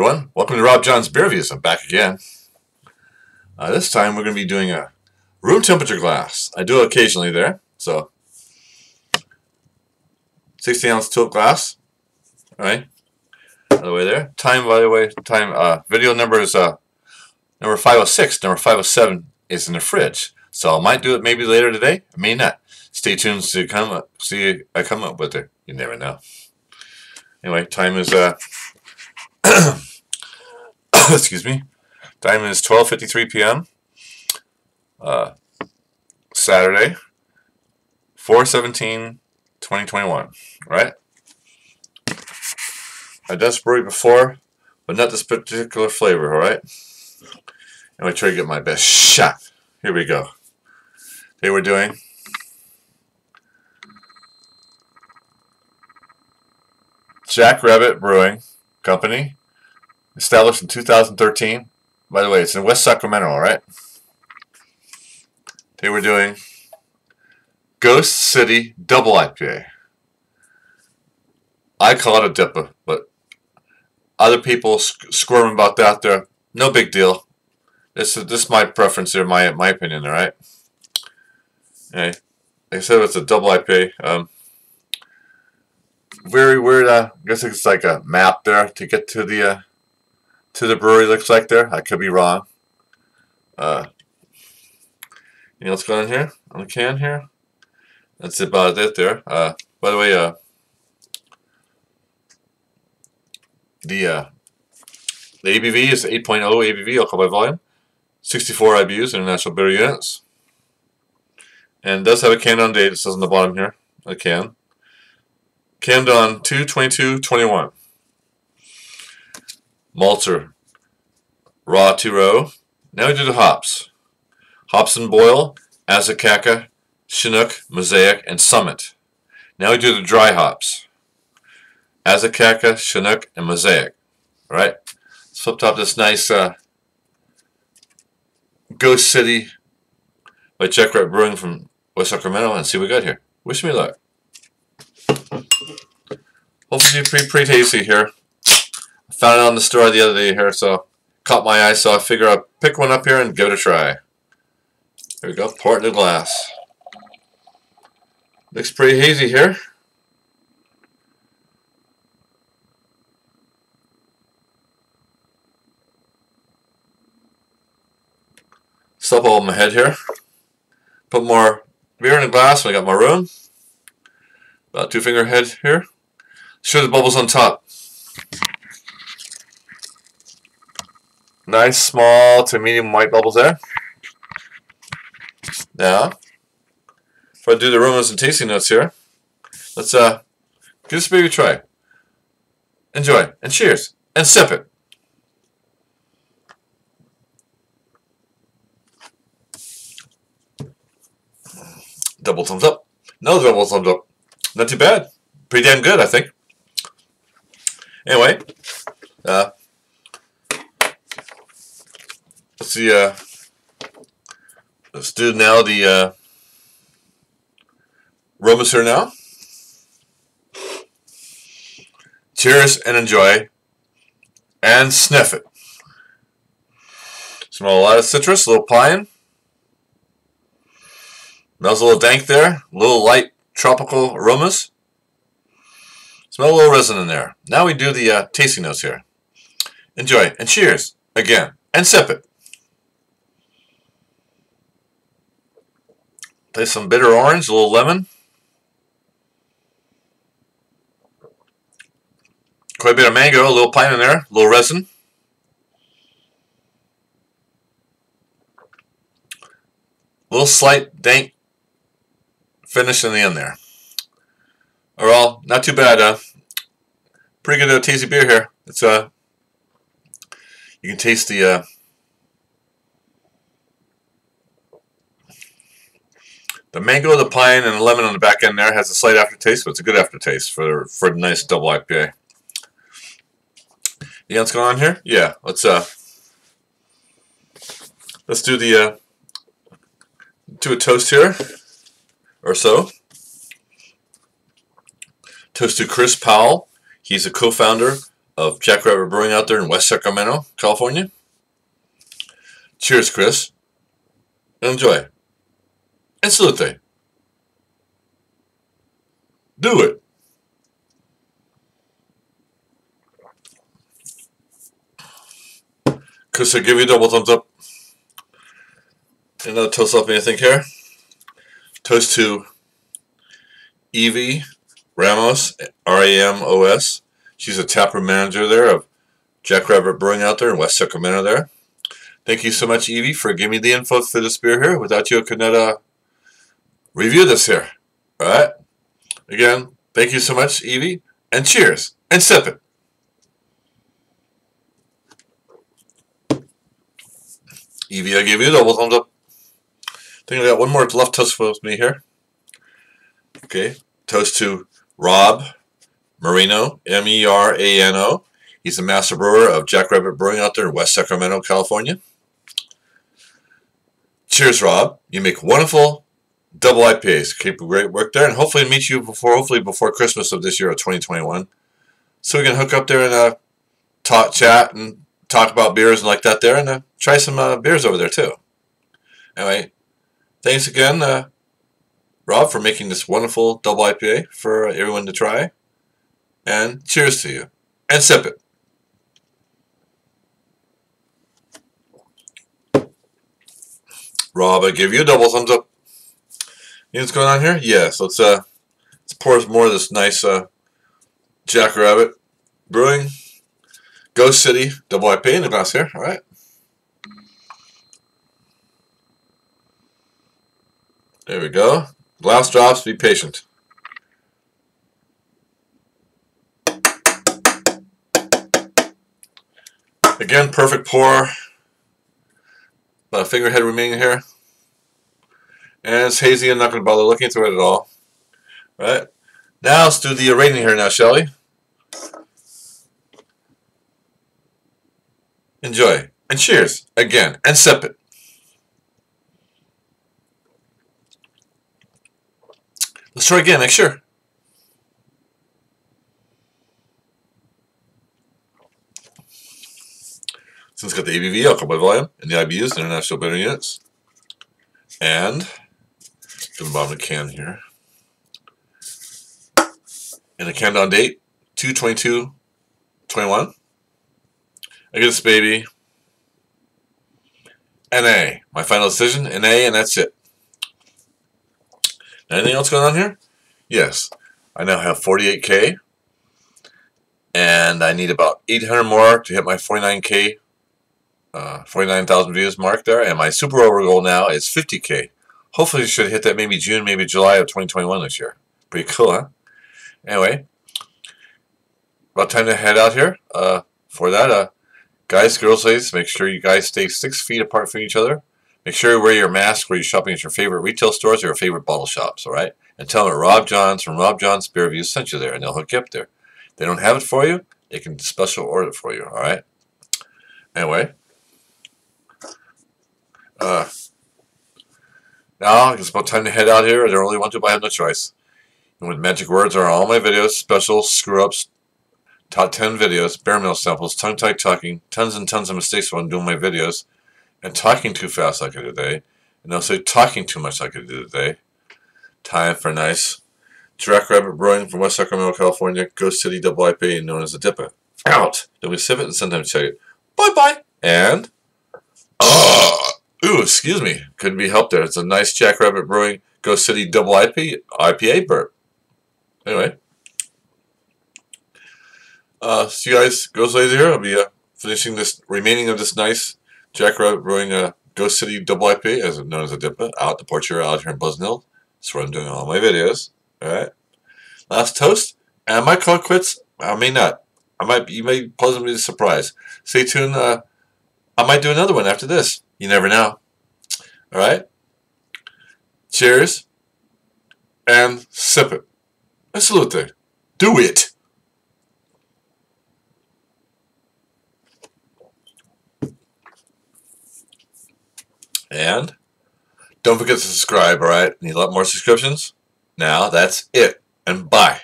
everyone. Welcome to Rob John's Beer Views. I'm back again. Uh, this time we're going to be doing a room temperature glass. I do occasionally there. So, 16 ounce tilt glass. Alright. By the way there. Time, by the way, time, uh, video number is uh, number 506. Number 507 is in the fridge. So I might do it maybe later today. I may not. Stay tuned to come up, see I come up with it. You never know. Anyway, time is uh excuse me. Time is 12:53 p.m. Uh, Saturday, 4/17/2021. Right? I done brewery before, but not this particular flavor. All right. And I try to get my best shot. Here we go. They were doing Jackrabbit Brewing Company, established in 2013. By the way, it's in West Sacramento, all right? They were doing Ghost City Double IPA. I call it a dipper, but other people squirm about that. There, no big deal. This is this is my preference here, my my opinion. All right. Hey, like I said, it's a double IPA. Um, very weird. Uh, I guess it's like a map there to get to the uh, to the brewery. Looks like there. I could be wrong. Uh, you know what's going on here on the can here? That's about it there. Uh, by the way, uh, the uh, the ABV is 8.0 ABV alcohol by volume, 64 IBUs international beer units, and does have a can on date. It says on the bottom here. A can. Canned on 22221. Malter. Raw 2 row. Now we do the hops. Hobson Boil, Azacca, Chinook, Mosaic, and Summit. Now we do the dry hops. Azacca, Chinook, and Mosaic. Alright? Let's flip top this nice uh, Ghost City by Jackrabbit Brewing from West Sacramento and see what we got here. Wish me luck. Hopefully pretty, pretty tasty here. Found it on the store the other day here, so caught my eye, so I figure I'll pick one up here and give it a try. There we go, pour in the glass. Looks pretty hazy here. Stop all my head here. Put more beer in the glass I got my room. About two finger head here. Show the bubbles on top. Nice small to medium white bubbles there. Now, if I do the aromas and tasting notes here, let's uh, give this baby a try. Enjoy, and cheers, and sip it. Double thumbs up. No double thumbs up. Not too bad. Pretty damn good, I think. Anyway, uh, let's see. Uh, let's do now the uh, here now. Cheers and enjoy, and sniff it. Smell a lot of citrus, a little pine. Smells a little dank there, a little light tropical aromas. Smell a little resin in there. Now we do the uh, tasting notes here. Enjoy and cheers again and sip it. Taste some bitter orange, a little lemon. Quite a bit of mango, a little pine in there, a little resin. A little slight dank finish in the end there. Overall, not too bad. Uh, pretty good tasty beer here. It's uh, you can taste the uh, the mango, the pine, and the lemon on the back end there has a slight aftertaste, but it's a good aftertaste for for a nice double IPA. You know what's going on here? Yeah, let's uh, let's do the uh, do a toast here or so. Toast to Chris Powell. He's a co-founder of Jackrabbit Brewing out there in West Sacramento, California. Cheers, Chris. Enjoy. And salute. Do it. Chris, I give you double thumbs up. Another toast up anything here. Toast to Evie Ramos, R-A-M-O-S. She's a taproom manager there of Jackrabbit Brewing out there in West Sacramento there. Thank you so much, Evie, for giving me the info for this beer here. Without you, I could not uh, review this here. All right? Again, thank you so much, Evie, and cheers, and sip it. Evie, I give you double thumbs up. I think I got one more left toast with me here. Okay, toast to Rob Merano, M-E-R-A-N-O. He's the master brewer of Jackrabbit Brewing out there in West Sacramento, California. Cheers, Rob. You make wonderful double IPAs. Keep great work there, and hopefully meet you before, hopefully before Christmas of this year of 2021, so we can hook up there and uh, talk, chat, and talk about beers and like that there, and uh, try some uh, beers over there too. Anyway, thanks again, uh, Rob, for making this wonderful double IPA for everyone to try. And cheers to you. And sip it. Rob, I give you a double thumbs up. You know what's going on here? Yes, let's uh let's pour more of this nice uh Jackrabbit Brewing Ghost City double IPA in the glass here, alright? There we go. Glass drops, be patient. Again, perfect pour. About a fingerhead remaining here. And it's hazy. I'm not going to bother looking through it at all. Right? Now let's do the rating here now, shall we? Enjoy. And cheers. Again. And sip it. Let's try again. Make sure. Since it's got the ABV, alcohol by volume, and the IBUs, the International Bitter Units. And, of the can here. And the countdown date, 222 21. I get this baby. NA. My final decision, NA, and that's it. Anything else going on here? Yes. I now have 48K. And I need about 800 more to hit my 49K uh, 49,000 views mark there, and my super over goal now is 50k. Hopefully, should hit that maybe June, maybe July of 2021 this year. Pretty cool, huh? Anyway, about time to head out here. Uh, for that, uh, guys, girls, ladies, make sure you guys stay six feet apart from each other. Make sure you wear your mask where you're shopping at your favorite retail stores or your favorite bottle shops, all right? And tell them Rob Johns from Rob Johns Beer Reviews sent you there, and they'll hook you up there. If they don't have it for you, they can special order it for you, all right? Anyway, uh, now it's about time to head out here. I don't really want to, but I have no choice. And with magic words are all my videos, special screw-ups, top 10 videos, bare metal samples, tongue-tied talking, tons and tons of mistakes while I'm doing my videos, and talking too fast like I do today, and also talking too much like I do today. Time for nice Jackrabbit Brewing from West Sacramento, California, Ghost City Double IPA known as the Dipper. Out! Then we sip it and sometimes tell you, bye-bye, and... Uh, Ooh, excuse me. Couldn't be helped there. It's a nice Jackrabbit Brewing Ghost City Double IP, IPA burp. Anyway. Uh, see you guys, Ghost Lazy here. I'll be uh, finishing this remaining of this nice Jackrabbit Brewing uh, Ghost City Double IP, as known as a DIPA, out the porch here, out here in Buzznill. That's where I'm doing all my videos. Alright. Last toast. And I might call quits. I may not. I might. You may pleasantly surprised. Stay tuned. Uh, I might do another one after this. You never know. All right? Cheers. And sip it. And salute. Do it. And don't forget to subscribe, all right? Need a lot more subscriptions? Now that's it. And bye.